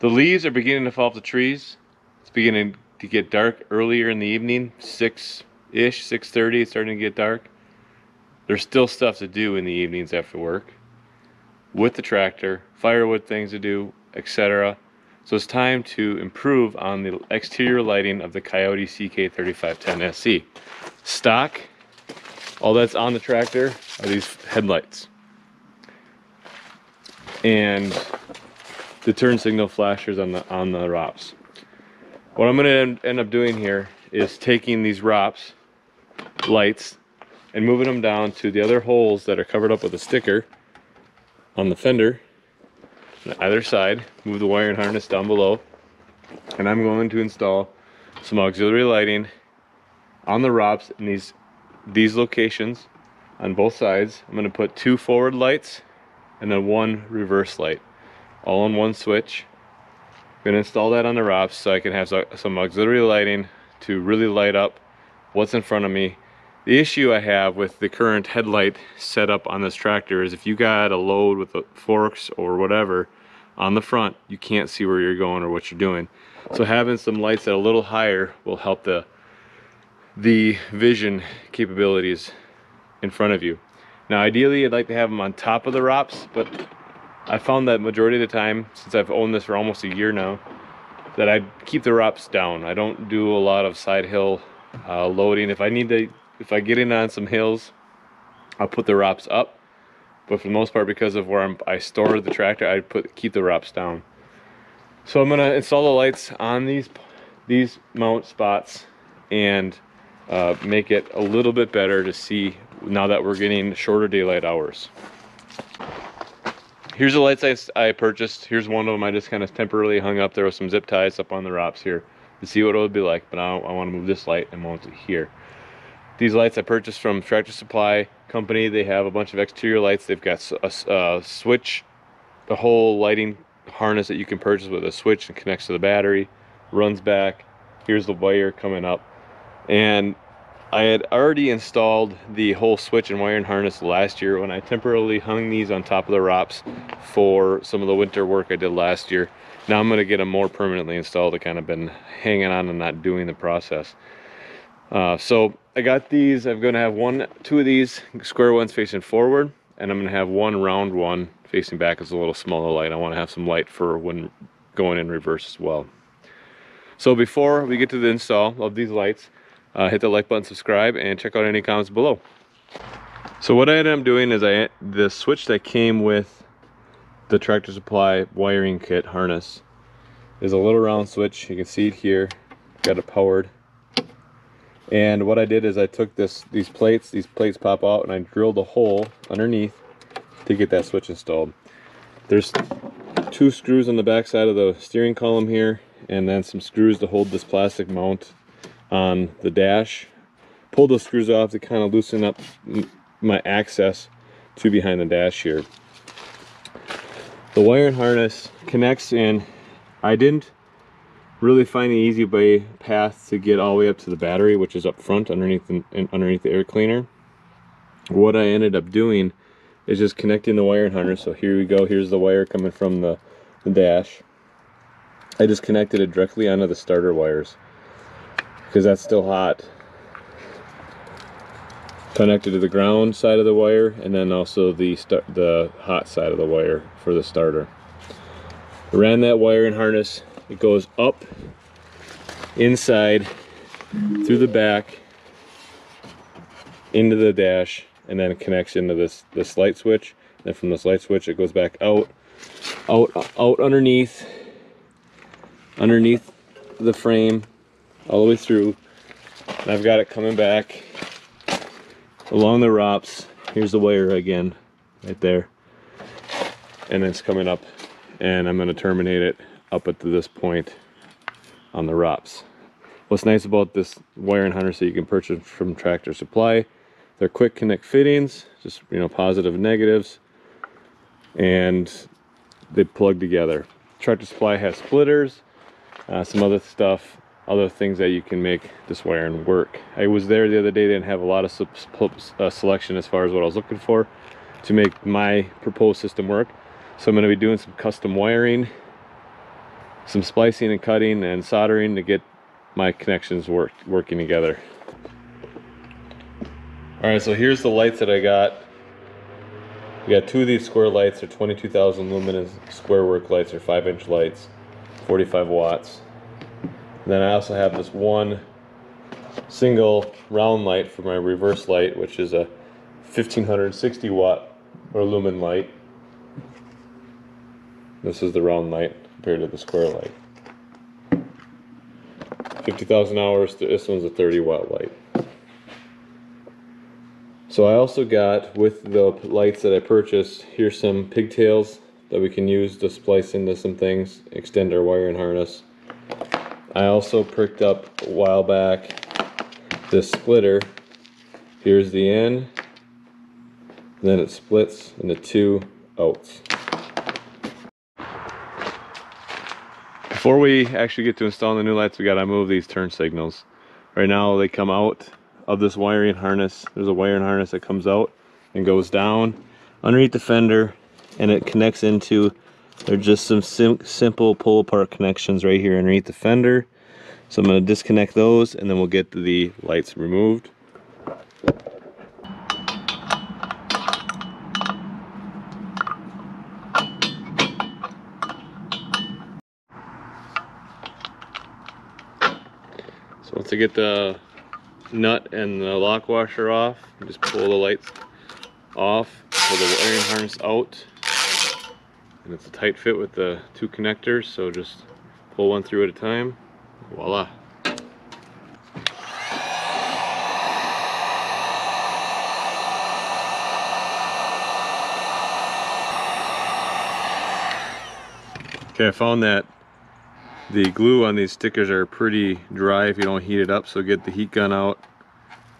The leaves are beginning to fall off the trees. It's beginning to get dark earlier in the evening, 6-ish, 6.30, it's starting to get dark. There's still stuff to do in the evenings after work with the tractor, firewood things to do, etc. So it's time to improve on the exterior lighting of the Kioti CK3510SE. Stock, all that's on the tractor are these headlights. And the turn signal flashers on the on the ROPS. What I'm gonna end up doing here is taking these ROPS lights and moving them down to the other holes that are covered up with a sticker on the fender on either side. Move the wiring harness down below. And I'm going to install some auxiliary lighting on the ROPS in these these locations on both sides. I'm gonna put two forward lights and then one reverse light all on one switch. I'm gonna install that on the ROPS so I can have some auxiliary lighting to really light up what's in front of me. The issue I have with the current headlight setup on this tractor is if you got a load with the forks or whatever on the front, you can't see where you're going or what you're doing. So having some lights that are a little higher will help the the vision capabilities in front of you. Now ideally I'd like to have them on top of the ROPS, but I found that majority of the time, since I've owned this for almost a year now, that I keep the ROPS down. I don't do a lot of side hill uh, loading. If I need to, if I get in on some hills, I'll put the ROPS up. But for the most part, because of where I'm, I store the tractor, I put keep the ROPS down. So I'm gonna install the lights on these these mount spots and uh, make it a little bit better to see now that we're getting shorter daylight hours here's the lights I, I purchased. Here's one of them I just kind of temporarily hung up. There with some zip ties up on the ROPS here to see what it would be like. But I, I want to move this light and mount it here. These lights I purchased from Tractor Supply Company. They have a bunch of exterior lights. They've got a, a switch, the whole lighting harness that you can purchase with a switch and connects to the battery, runs back. Here's the wire coming up. And I had already installed the whole switch and wiring harness last year when I temporarily hung these on top of the ROPS for some of the winter work I did last year. Now I'm going to get them more permanently installed. I kind of been hanging on and not doing the process. Uh, so I got these. I'm going to have one, two of these square ones facing forward, and I'm going to have one round one facing back as a little smaller light. I want to have some light for when going in reverse as well. So before we get to the install of these lights, uh, hit the like button, subscribe, and check out any comments below. So what I ended up doing is I the switch that came with the Tractor Supply wiring kit harness is a little round switch. You can see it here. Got it powered. And what I did is I took this these plates, these plates pop out, and I drilled a hole underneath to get that switch installed. There's two screws on the back side of the steering column here, and then some screws to hold this plastic mount on the dash. Pull those screws off to kind of loosen up my access to behind the dash here. The wiring harness connects in. I didn't really find an easy way path to get all the way up to the battery, which is up front underneath the, underneath the air cleaner. What I ended up doing is just connecting the wiring harness. So here we go. Here's the wire coming from the, the dash. I just connected it directly onto the starter wires because that's still hot connected to the ground side of the wire and then also the the hot side of the wire for the starter ran that wire harness it goes up inside through the back into the dash and then it connects into this this light switch then from this light switch it goes back out out out underneath underneath the frame all the way through. And I've got it coming back along the ROPS. Here's the wire again, right there. And it's coming up and I'm gonna terminate it up at this point on the ROPS. What's nice about this wiring harness that you can purchase from Tractor Supply They're quick connect fittings, just you know positive negatives, and they plug together. Tractor Supply has splitters, uh, some other stuff, other things that you can make this wiring work. I was there the other day, they didn't have a lot of uh, selection as far as what I was looking for to make my proposed system work. So I'm going to be doing some custom wiring, some splicing and cutting and soldering to get my connections work, working together. All right, so here's the lights that I got. We got two of these square lights. They're 22,000 lumen square work lights. They're five inch lights, 45 watts. And then I also have this one single round light for my reverse light, which is a 1560 watt or lumen light. This is the round light compared to the square light. 50,000 hours, this one's a 30 watt light. So I also got, with the lights that I purchased, here's some pigtails that we can use to splice into some things, extend our wiring harness. I also picked up a while back this splitter. Here's the end, then it splits into two outs. Before we actually get to installing the new lights, we gotta move these turn signals. Right now they come out of this wiring harness. There's a wiring harness that comes out and goes down underneath the fender and it connects into, there's just some sim simple pull apart connections right here underneath the fender. So I'm gonna disconnect those and then we'll get the lights removed. Get the nut and the lock washer off. Just pull the lights off, pull the wiring harness out. And it's a tight fit with the two connectors, so just pull one through at a time. Voila. Okay, I found that the glue on these stickers are pretty dry if you don't heat it up, so get the heat gun out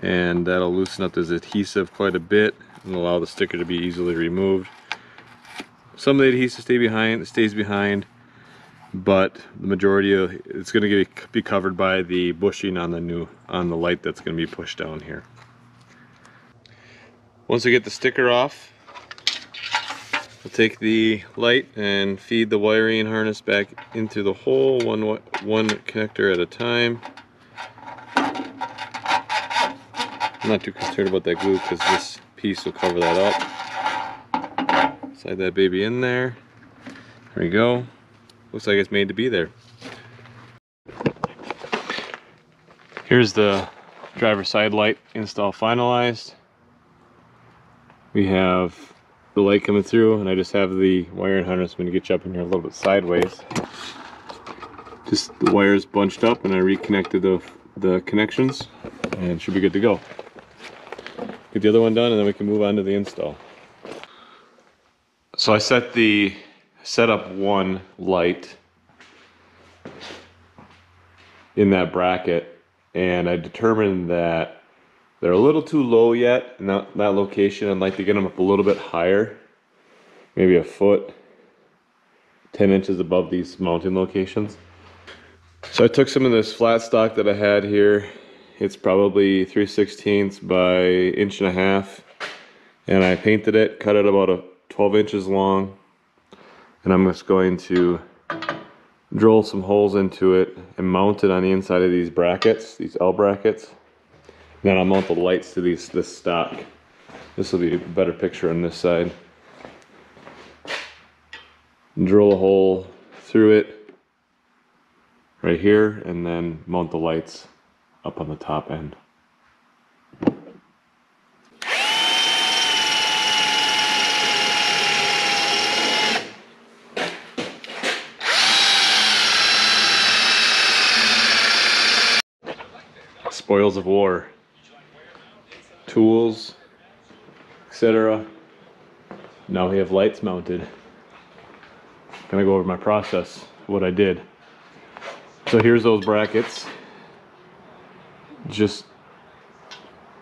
and that'll loosen up this adhesive quite a bit and allow the sticker to be easily removed. Some of the adhesive stay behind, stays behind, but the majority of it's going to be covered by the bushing on the new on the light that's going to be pushed down here. Once we get the sticker off, We'll take the light and feed the wiring harness back into the hole, one, one connector at a time. I'm not too concerned about that glue because this piece will cover that up. Slide that baby in there. There we go. Looks like it's made to be there. Here's the driver side light install finalized. We have the light coming through and I just have the wiring harness. I'm going to get you up in here a little bit sideways. Just the wires bunched up and I reconnected the, the connections and should be good to go. Get the other one done and then we can move on to the install. So I set the setup one light in that bracket and I determined that they're a little too low yet in that, that location. I'd like to get them up a little bit higher, maybe a foot, 10 inches above these mounting locations. So I took some of this flat stock that I had here. It's probably 3 16ths by inch and a half. And I painted it, cut it about a 12 inches long. And I'm just going to drill some holes into it and mount it on the inside of these brackets, these L brackets. Then I'll mount the lights to these this stock. This will be a better picture on this side. Drill a hole through it right here and then mount the lights up on the top end. Spoils of war tools, etc. Now we have lights mounted. I'm gonna go over my process, what I did. So here's those brackets. Just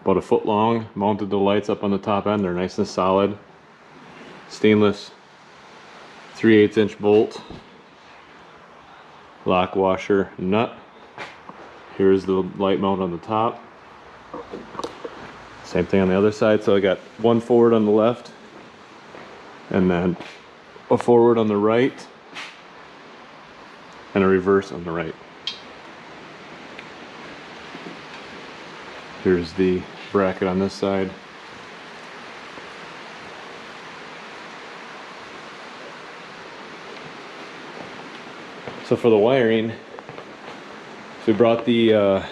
about a foot long. Mounted the lights up on the top end. They're nice and solid. Stainless 3 8 inch bolt. Lock washer nut. Here's the light mount on the top. Same thing on the other side. So I got one forward on the left and then a forward on the right and a reverse on the right. Here's the bracket on this side. So for the wiring, so we brought the uh,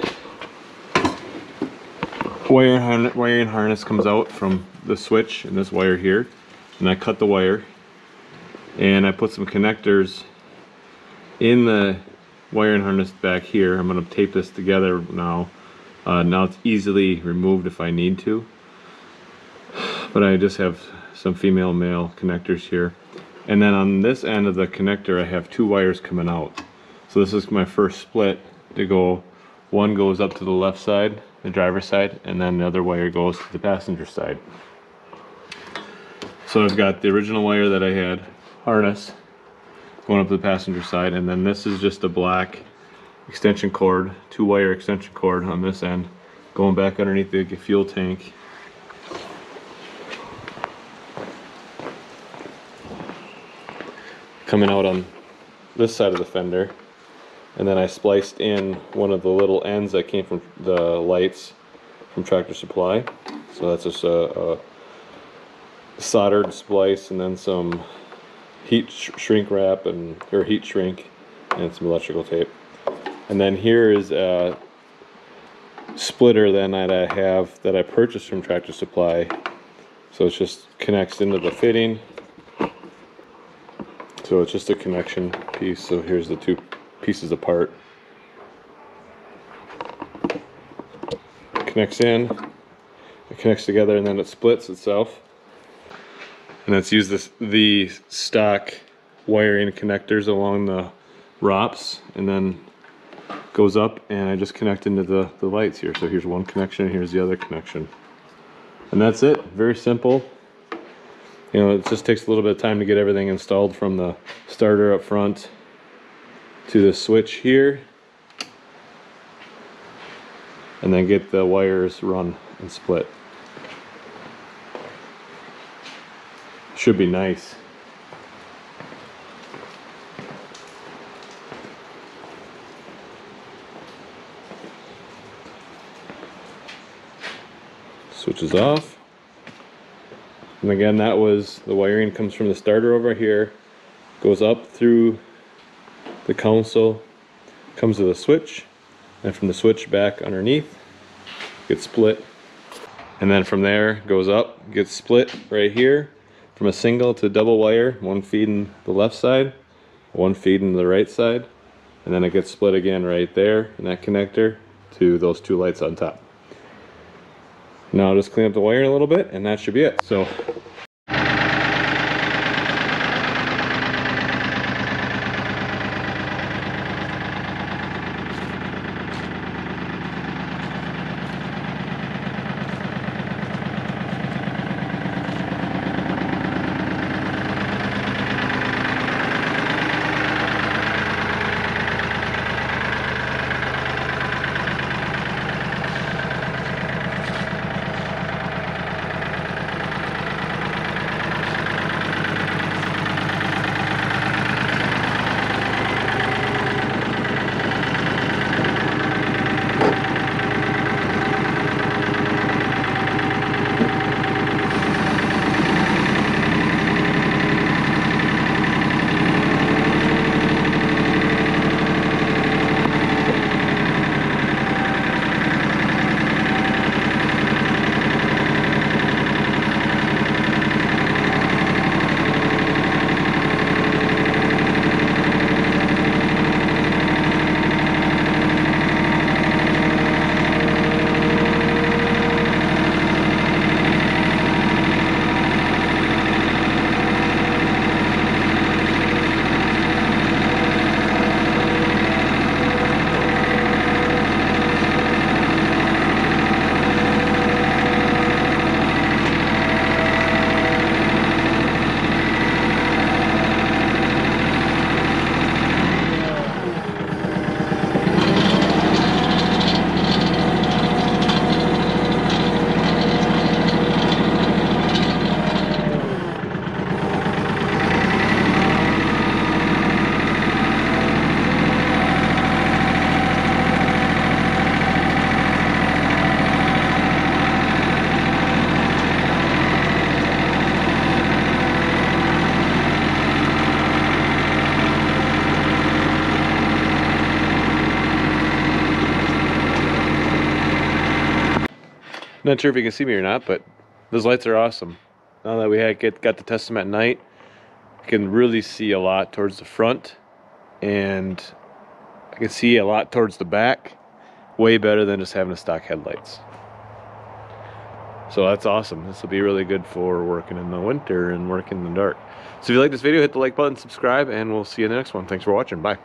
harness, wiring harness comes out from the switch and this wire here. And I cut the wire and I put some connectors in the wiring harness back here. I'm going to tape this together now. Uh, now it's easily removed if I need to. But I just have some female male connectors here. And then on this end of the connector I have two wires coming out. So this is my first split to go. One goes up to the left side, the driver's side, and then the other wire goes to the passenger side. So I've got the original wire that I had, harness, going up to the passenger side, and then this is just a black extension cord, two wire extension cord on this end, going back underneath the fuel tank. Coming out on this side of the fender, and then I spliced in one of the little ends that came from the lights from Tractor Supply. So that's just a, a soldered splice and then some heat sh shrink wrap and or heat shrink and some electrical tape. And then here is a splitter then that I have that I purchased from Tractor Supply. So it just connects into the fitting. So it's just a connection piece. So here's the two pieces apart. Connects in, it connects together and then it splits itself. And let's use this, the stock wiring connectors along the ROPS and then goes up and I just connect into the, the lights here. So here's one connection, here's the other connection. And that's it, very simple. You know, it just takes a little bit of time to get everything installed from the starter up front to the switch here. And then get the wires run and split. Should be nice. Switches off. And again, that was the wiring comes from the starter over here, goes up through the console, comes with a switch, and from the switch back underneath, gets split. And then from there goes up, gets split right here, from a single to double wire, one feeding the left side, one feeding the right side, and then it gets split again right there in that connector to those two lights on top. Now I'll just clean up the wiring a little bit and that should be it. So Not sure if you can see me or not, but those lights are awesome. Now that we had get got to test them at night, I can really see a lot towards the front, and I can see a lot towards the back. Way better than just having the stock headlights. So that's awesome. This will be really good for working in the winter and working in the dark. So if you like this video, hit the like button, subscribe, and we'll see you in the next one. Thanks for watching. Bye.